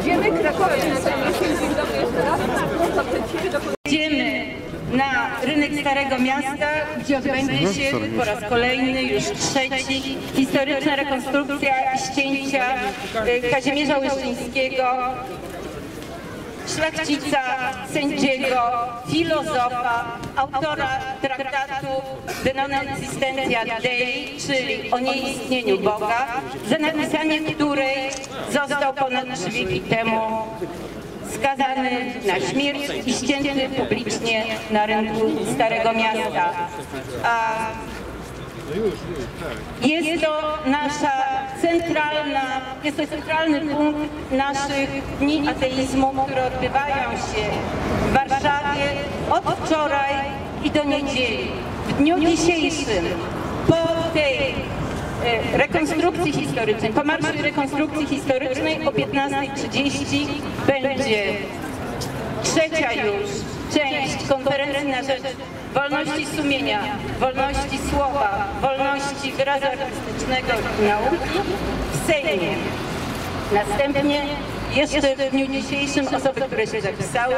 Idziemy Krakowie. Na rynek Starego Miasta, gdzie odbędzie się po raz kolejny, już trzeci, historyczna rekonstrukcja ścięcia y, Kazimierza Łyszyńskiego, szlachcica, sędziego, filozofa, autora traktatu De non existentia Dei, czyli o nieistnieniu Boga, za napisanie której został ponad trzy wieki temu skazany na śmierć i ścięty publicznie na rynku Starego Miasta. A jest to nasza centralna, jest to centralny punkt naszych dni ateizmu, które odbywają się w Warszawie od wczoraj i do niedzieli. W dniu dzisiejszym, po tej e, rekonstrukcji historycznej, po marszu rekonstrukcji historycznej o 15.30 będzie trzecia już część konferencji na rzecz wolności sumienia, wolności słowa, wolności wyrazu artystycznego i nauki w Sejmie. Następnie jeszcze w dniu dzisiejszym osoby, które się zapisały,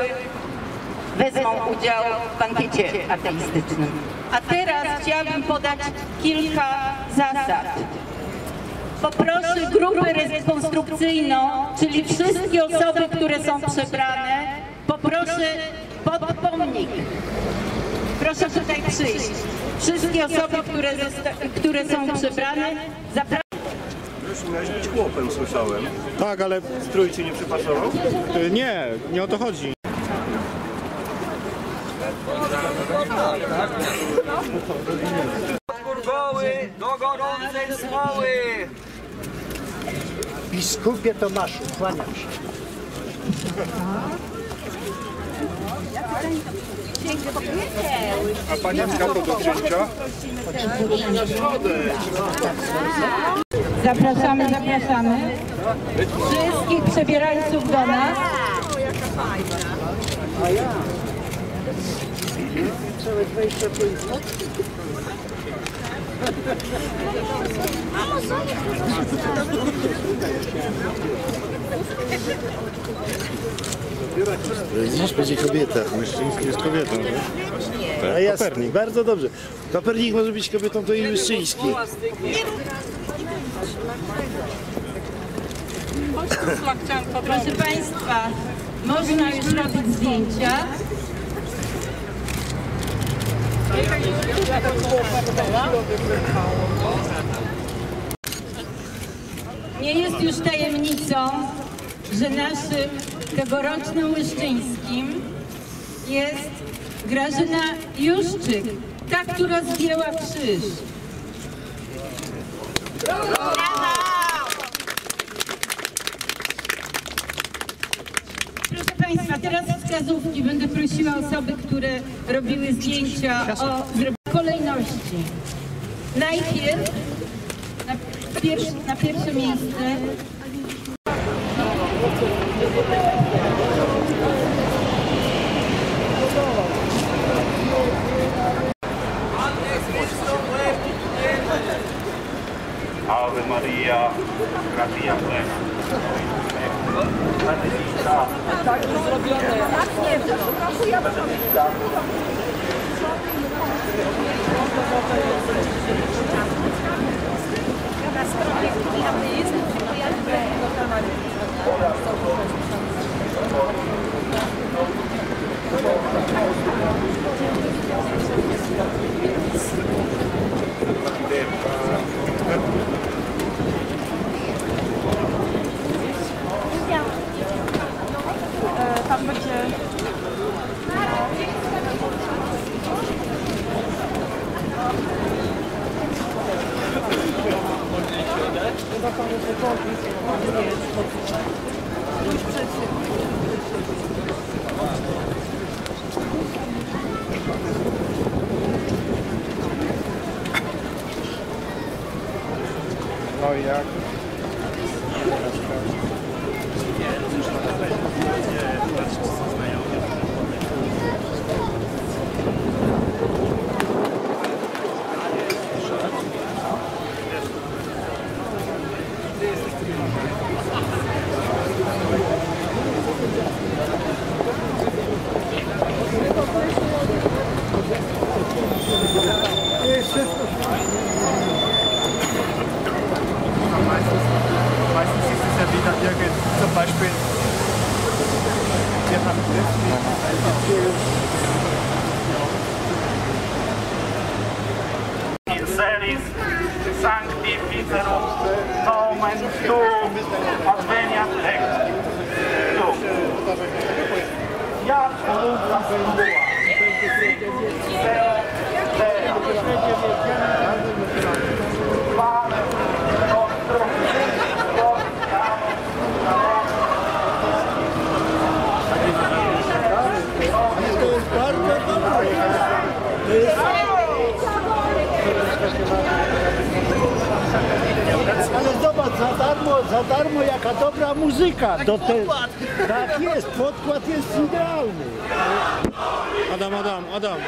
wezmą udział w bankiecie ateistycznym. A teraz chciałabym podać kilka zasad. Poproszę grupę rekonstrukcyjną, czyli wszystkie osoby, które są przebrane, poproszę pod pomnik. Proszę tutaj przyjść. Wszystkie osoby, które, które są przebrane, zapraszam. Już miałeś być chłopem, słyszałem. Tak, ale Strój ci nie przypasował? y, nie, nie o to chodzi. Kurwoły do gorącej smoły! Biskupie Tomaszu, kłaniam się. A panienka to do księcia? Zapraszamy, zapraszamy. Wszystkich przebierańców do nas. Całe 25 lat. Widzisz, będzie kobieta. Mężczyźński jest kobietą, tak? A jasne, Kopernik. bardzo dobrze. Kopernik może być kobietą, to i Łyszczyński. Proszę Państwa, można już robić zdjęcia. Nie jest już tajemnicą, że naszym tegorocznym Łyszczyńskim jest Grażyna Juszczyk, ta, która zdjęła krzyż. Proszę Państwa, teraz wskazówki. Będę prosiła osoby, które robiły zdjęcia o kolejności. Najpierw na, pierwsze, na pierwsze miejsce Tak, to te, tak jest, podkład jest idealny. Adam, Adam, Adam.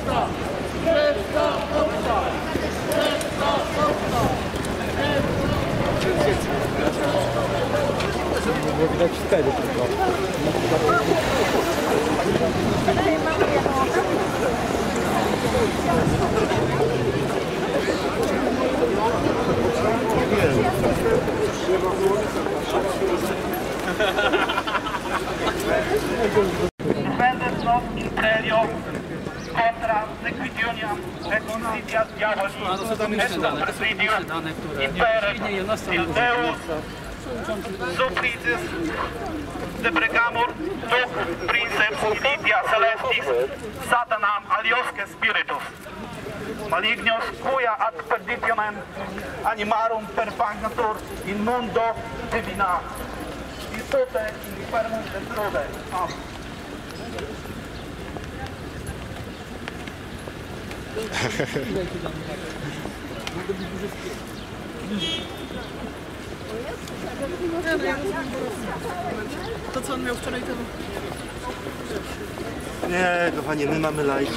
ハハハハ。Et Insidias Diaboli et Presidium Impere Il Deus Supplicis Deprecamur Duc Princeps Lidia Celestis Satanam aliosque Spiritus Malignos cuia ad perditionem animarum perfagnatur in mundo divina Il pote in infernum destrude. Amen. To co on miał wczoraj temu? Nie, kochanie, my mamy lajki.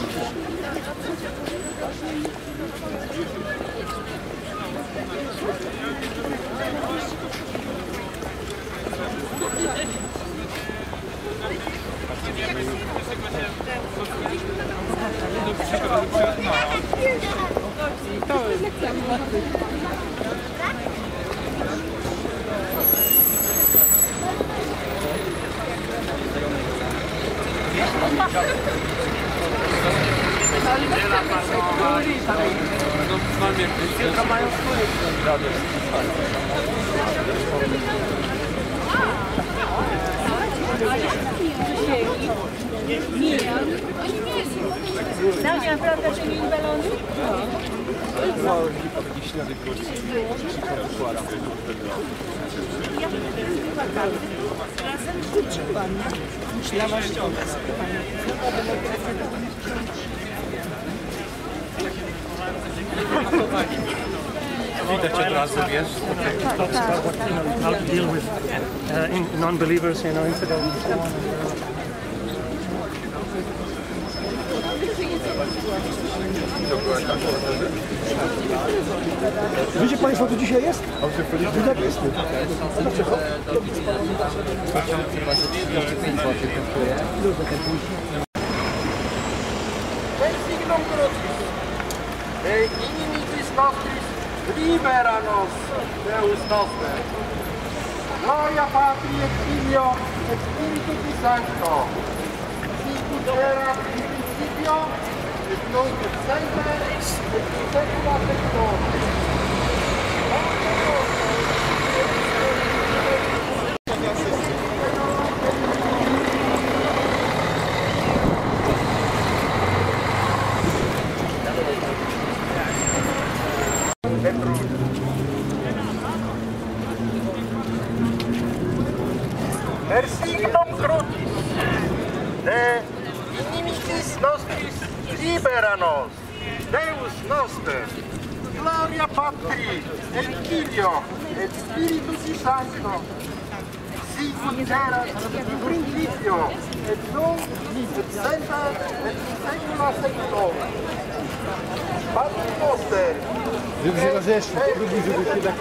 Tylko mają skóry. Nadia, prawda, że mieli balony? No. Razem wróciłam. Myślałam, że to jest pani. Widać od razu, wiesz? how to deal with uh, in non-believers, you know, infidels. and so on. Wiecie Państwo, co dzisiaj jest? Widać jest. Signum Crucis, de inimicis nostris libera nos, Deus noster. Gloria Patri et Filio et Spiritus Sancto, sicut erat in principio et nunc et semper et in saecula saeculorum. Żeby się rozeszli, próbuj, żeby się tak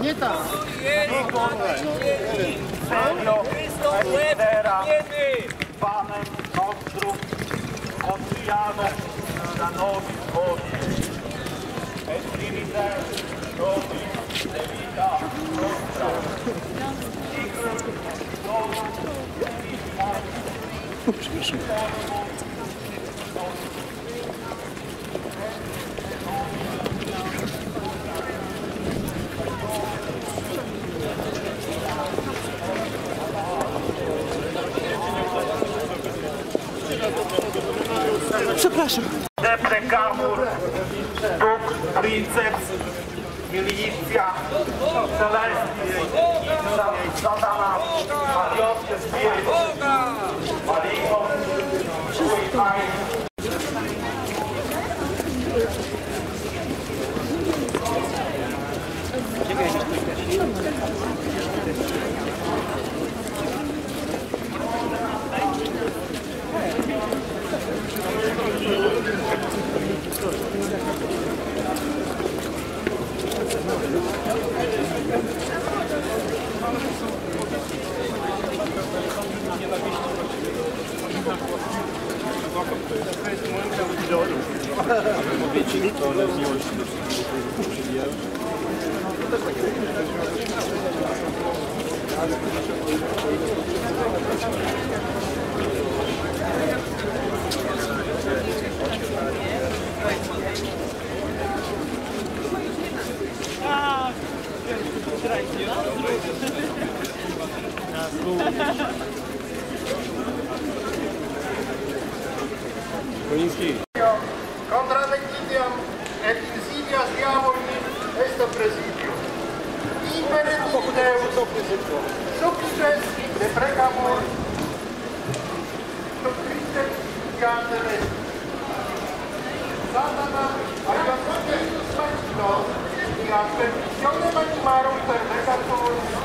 Nie tak. serio, et vera, panem nostrum, oceanum, da nobis hodie, et divide nobis de vita nostra. Sicut Przepraszam. deprecamur duc princeps milicja Celestii i Satana, Mariotkę Spirit, Koinski. Contra legitiam et insidias diaboli est presidio. Imperit Deus supplices de precamur supplices diante est. Satana aiutate Ius Sancto in ad permissione manimarum per negatum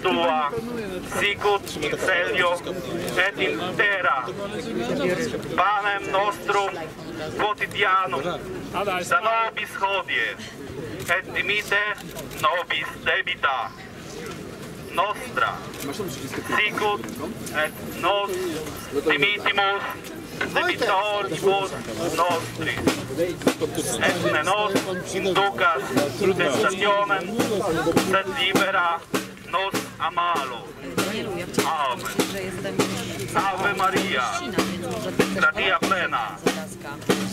tua, sicut in celio et in terra. Panem nostrum quotidianum. Da nobis hodie, et dimite nobis debita. Nostra, sicut et nos dimitimus debitoribus nostris, et ne nos inducas in tentationem, sed libera nos a malo. Danielu, ja chciałam Amen. Ave Maria, gratia plena.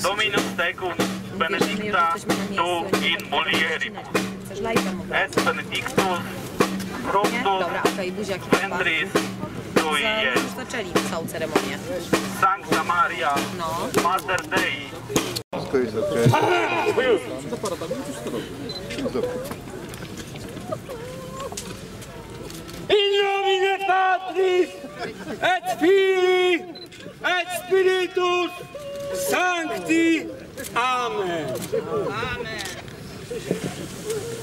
Dominus tecum, benedicta tu in mulieribus, et benedictus fructus Dobra, okej, buziaki chyba. ventris tui jest. Zaczęli całą ceremonię. Sancta Maria, No. Mater Dei, Wszystko jest okej. In nomine Patris et Filii et Spiritus Sancti. Amen.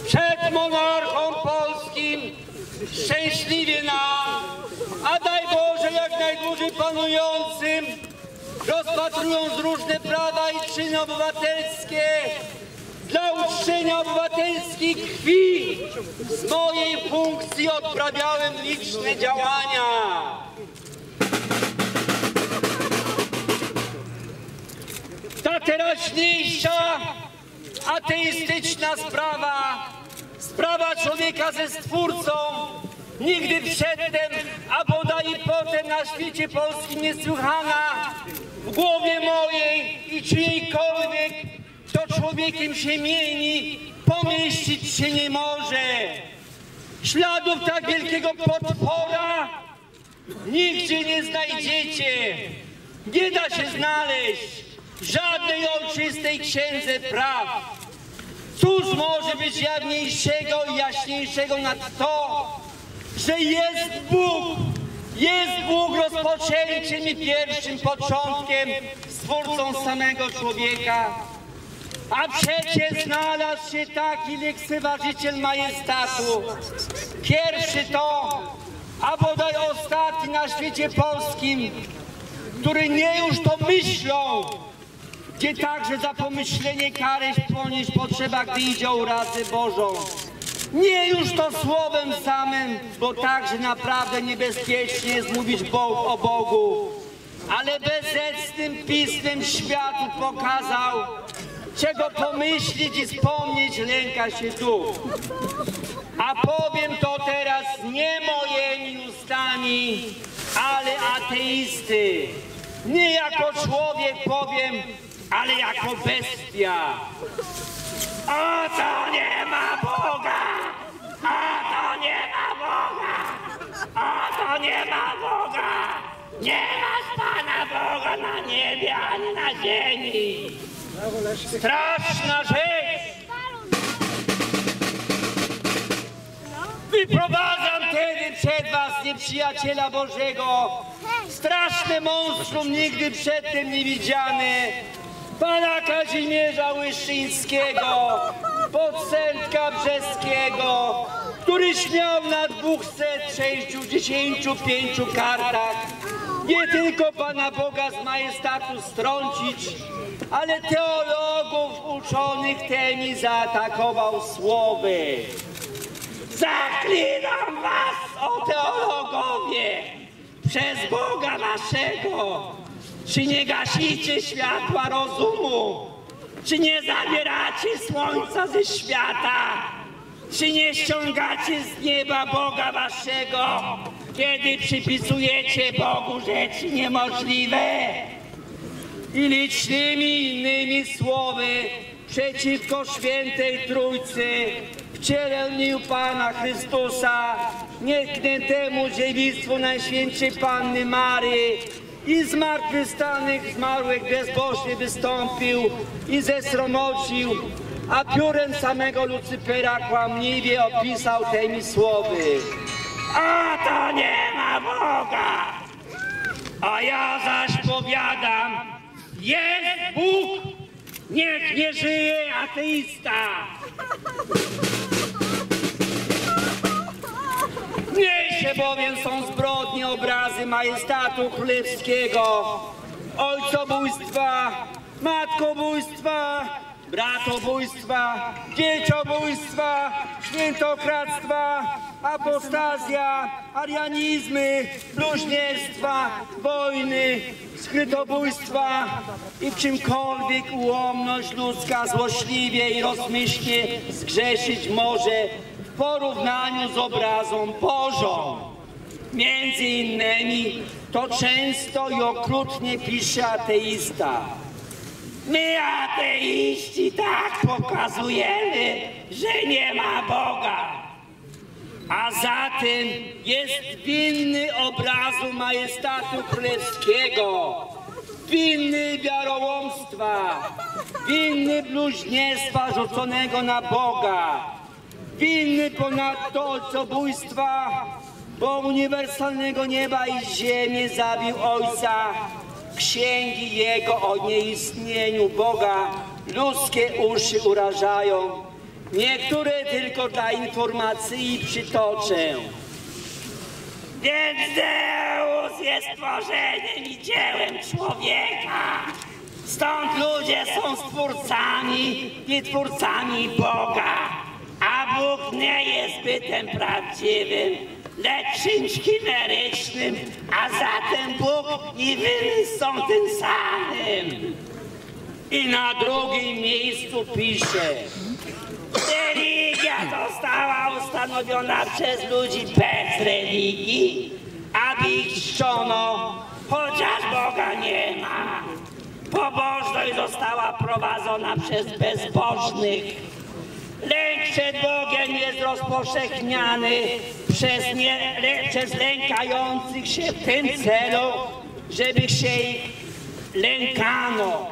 Przed monarchą polskim szczęśliwie nam, a daj Boże jak najdłużej panującym, rozpatrując różne prawa i czyny obywatelskie uczczenia obywatelskiej krwi z mojej funkcji odprawiałem liczne działania. Ta teraźniejsza ateistyczna sprawa, sprawa człowieka ze Stwórcą, nigdy przedtem, a bodaj potem na świecie polskim niesłychana, w głowie mojej i czyjejkolwiek, kto człowiekiem się mieni, pomieścić się nie może. Śladów tak wielkiego potwora nigdzie nie znajdziecie. Nie da się znaleźć żadnej ojczystej księdze praw. Cóż może być jawniejszego i jaśniejszego nad to, że jest Bóg, jest Bóg rozpoczęciem i pierwszym początkiem, stwórcą samego człowieka. A przecież znalazł się taki lekceważyciel majestatu. Pierwszy to, a bodaj ostatni na świecie polskim, który nie już to myślą, gdzie także za pomyślenie karę ponieść potrzeba, gdy idzie o urazę Bożą. Nie już to słowem samym, bo także naprawdę niebezpiecznie jest mówić Bóg o Bogu, ale bezecnym pismem światu pokazał, czego pomyśleć i wspomnieć lęka się duch. A powiem to teraz nie moimi ustami, ale ateisty. Nie jako człowiek powiem, ale jako bestia. O to nie ma Boga! O to nie ma Boga! O to nie ma Boga! Nie ma Pana Boga na niebie ani na ziemi! Straszna rzecz! Wyprowadzam tedy przed was nieprzyjaciela Bożego, straszne monstrum nigdy przedtem nie widziane, pana Kazimierza Łyszyńskiego, podsentka brzeskiego, który śmiał na 265 kartach. Nie tylko Pana Boga z majestatu strącić, ale teologów uczonych temi zaatakował słowy. Zaklinam was, o teologowie, przez Boga naszego, czy nie gasicie światła rozumu, czy nie zabieracie słońca ze świata, czy nie ściągacie z nieba Boga waszego, kiedy przypisujecie Bogu rzeczy niemożliwe? I licznymi innymi słowy przeciwko świętej Trójcy wcieleniu Pana Chrystusa, niekniętemu dziewictwu Najświętszej Panny Maryi i zmartwychwstanych zmarłych bezbożnie wystąpił i zesromodził, a piórem samego Lucypera kłamliwie opisał temi słowy. A to nie ma Boga! A ja zaś powiadam, jest Bóg, niech nie żyje ateista! Mniejsze bowiem są zbrodnie obrazy majestatu królewskiego, ojcobójstwa, matkobójstwa, bratobójstwa, dzieciobójstwa, świętokradztwa, apostazja, arianizmy, bluźnierstwa, wojny, skrytobójstwa i w czymkolwiek ułomność ludzka złośliwie i rozmyślnie zgrzeszyć może w porównaniu z obrazą Bożą. Między innymi to często i okrutnie pisze ateista. My ateiści tak pokazujemy, że nie ma Boga. A zatem jest winny obrazu majestatu królewskiego, winny wiarołomstwa, winny bluźnierstwa rzuconego na Boga, winny ponadto ojcobójstwa, bo uniwersalnego nieba i ziemi zabił Ojca, księgi Jego o nieistnieniu Boga ludzkie uszy urażają. Niektóre tylko dla informacji przytoczę. Więc Zeus jest tworzeniem i dziełem człowieka. Stąd ludzie są stwórcami i twórcami Boga. A Bóg nie jest bytem prawdziwym, lecz czymś chimerycznym, a zatem Bóg i wy są tym samym. I na drugim miejscu pisze, została ustanowiona przez ludzi bez religii, aby ich czczono, chociaż Boga nie ma. Pobożność została prowadzona przez bezbożnych. Lęk przed Bogiem jest rozpowszechniany przez, nie, le, przez lękających się w tym celu, żeby się ich lękano.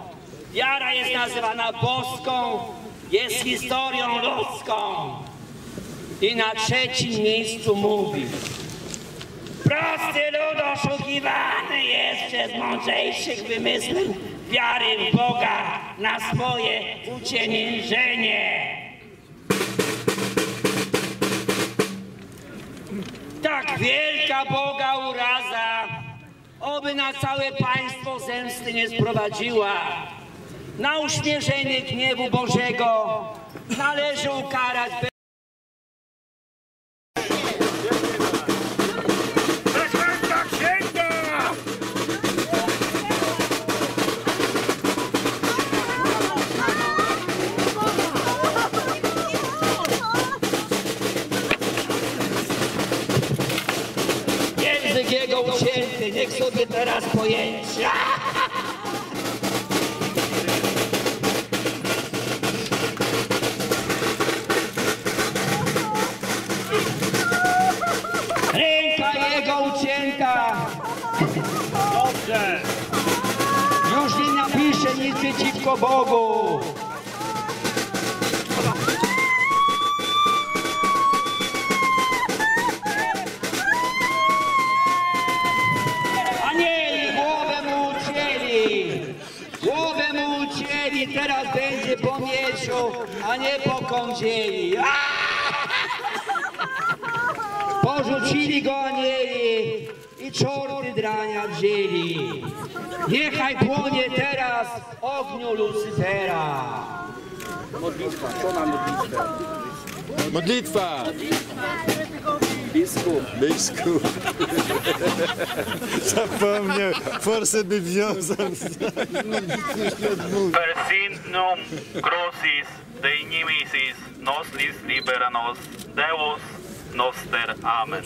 Wiara jest nazywana boską, jest historią ludzką. I na trzecim miejscu mówi Prosty lud oszukiwany jest przez mądrzejszych wymysłem wiary w Boga na swoje uciemiężenie. Tak wielka Boga uraza, oby na całe państwo zemsty nie sprowadziła. Na uśmierzenie gniewu Bożego należy ukarać teraz pojęcia. Ręka jego ucięta. Dobrze! Już nie napisze nic przeciwko Bogu. Po kądzieli. Porzucili go anieli i czorty drania wzięli. Niechaj płonie teraz w ogniu Lucyfera. Modlitwa! Biskup. Biskup. Zapomniał. Forsę by wiązał. Persignum crucis Dei nimicis nostris libera nos Deus noster. Amen.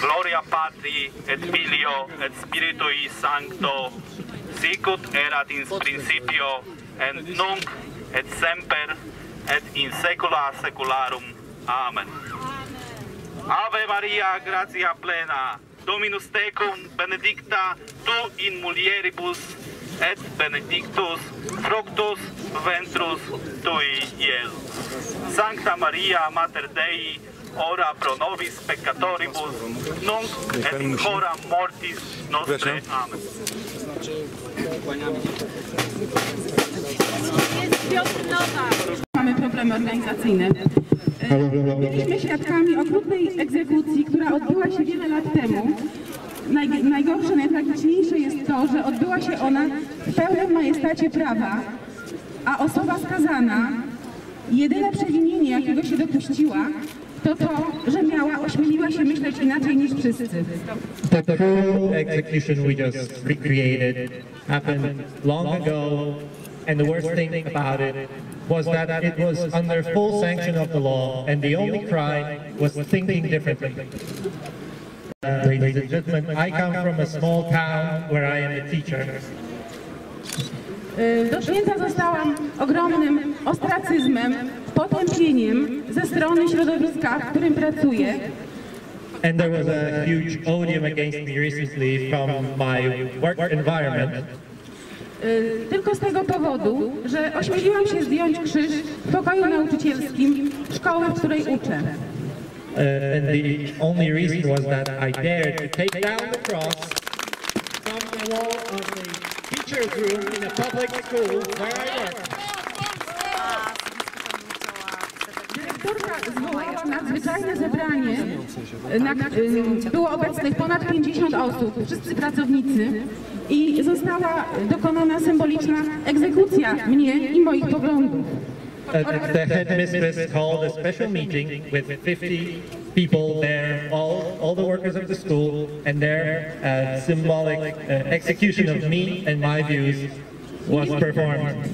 Gloria Patri et Filio et Spiritui Sancto sicut erat in principio et nunc et semper et in saecula saecularum. Amen. Ave Maria, gratia plena, Dominus tecum, benedicta tu in mulieribus, et benedictus fructus ventris tui, Iesus. Sancta Maria, Mater Dei, ora pro nobis peccatoribus, nunc et in hora mortis nostre. Amen. Mamy problemy organizacyjne. Byliśmy świadkami okrutnej egzekucji, która odbyła się wiele lat temu. Naj, najgorsze, najtragiczniejsze jest to, że odbyła się ona w pełnym majestacie prawa, a osoba skazana, jedyne przewinienie, jakiego się dopuściła, to to, że miała, ośmieliła się myśleć inaczej niż wszyscy. The cruel execution we just recreated happened long ago, and the worst thing about it was that it was under full sanction of the law, and the only crime was thinking differently. Uh, ladies and gentlemen, I come from a small town where I am a teacher. Y, Dotknięta zostałam ogromnym ostracyzmem, potępieniem ze strony środowiska, w którym pracuję. And there was a huge odium against me recently from my work environment. Y, Tylko z tego powodu, że ośmieliłam się zdjąć krzyż w pokoju nauczycielskim szkoły, w której uczę. Uh, and the only reason was that I dared to take down the cross from the wall of the teacher's room in a public school where I work. Dyrektorka zwołała nadzwyczajne zebranie, na, y, było obecnych ponad 50 osób, wszyscy pracownicy i została dokonana symboliczna egzekucja mnie i moich poglądów. Uh, the- the headmistress called a special meeting with 50 people there, all, all the workers of the school, and their uh, symbolic uh, execution of me and my views was performed.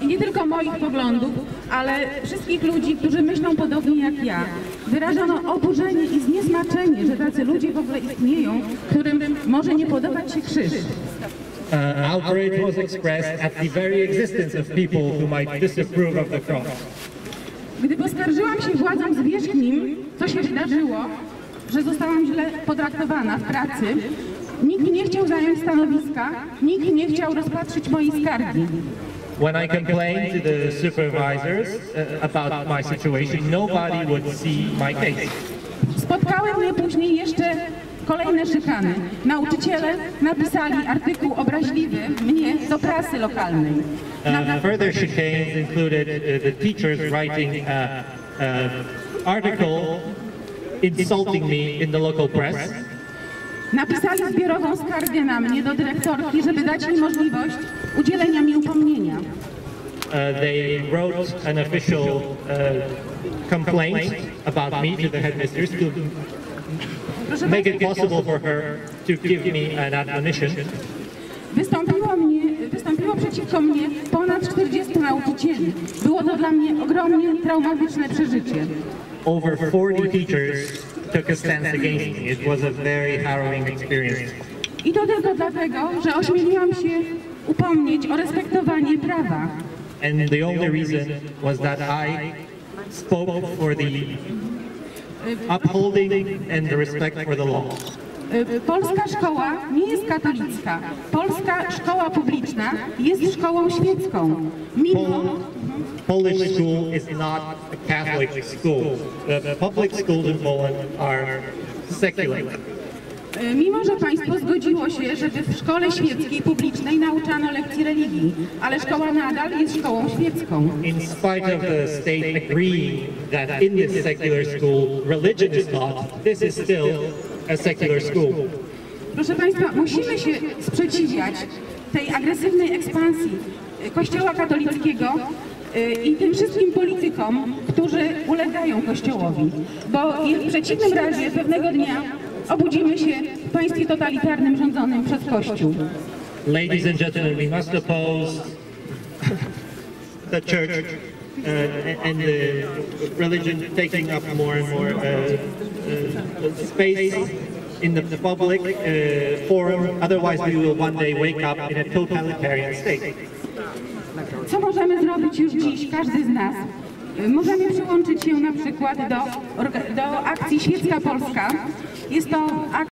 I nie tylko moich poglądów, ale wszystkich ludzi, którzy myślą podobnie jak ja. Wyrażono oburzenie i zniesmaczenie, że tacy ludzie w ogóle istnieją, którym może nie podobać się krzyż. Uh, outrage was expressed at the very existence of people who might disapprove of the cross. Gdy poskarżyłam się władzom zwierzchnim, co się wydarzyło, że zostałam źle potraktowana w pracy, nikt nie chciał zająć stanowiska, nikt nie chciał rozpatrzyć mojej skargi. When I complained to the supervisors uh, about my situation, nobody would see my case. Spotkały mnie później jeszcze kolejne szykany. Nauczyciele napisali artykuł obraźliwy mnie do prasy lokalnej. Uh, further chicanes included uh, the teachers writing an article insulting me in the local press. Napisali zbiorową skargę na mnie do dyrektorki, żeby dać mi możliwość udzielenia mi upomnienia. Uh, they wrote an official uh, complaint about me to the headmistress to make it possible for her to give me an admonition. Wystąpiło przeciwko mnie ponad 40 nauczycieli. Było to dla mnie ogromnie traumatyczne przeżycie. Over 40 teachers took a stance against me. It was a very harrowing experience. I to tylko dlatego, że ośmieliłam się upomnieć o respektowanie prawa. And the only reason was that I spoke for the upholding and the respect for the law. Y, Polska szkoła nie jest katolicka. Polska szkoła publiczna jest szkołą świecką. Mimo, Polish school is not a Catholic school. The public schools in Poland are secular. y, mimo, że państwo zgodziło się, żeby w szkole świeckiej publicznej nauczano lekcji religii, ale szkoła nadal jest szkołą świecką. In spite of the state agreeing that in this secular school religion is taught, this is still a secular school. Proszę Państwa, musimy się sprzeciwiać tej agresywnej ekspansji Kościoła katolickiego y, i tym wszystkim politykom, którzy ulegają Kościołowi, bo w przeciwnym razie pewnego dnia obudzimy się w państwie totalitarnym rządzonym przez Kościół. Ladies and gentlemen, we must oppose the church uh, and the religion taking up more and more uh, space in the public uh, forum. Otherwise, we will one day wake up in a totalitarian state. Co możemy zrobić już dziś, każdy z nas? Możemy przyłączyć się na przykład do, do akcji Świecka Polska. Jest to akcja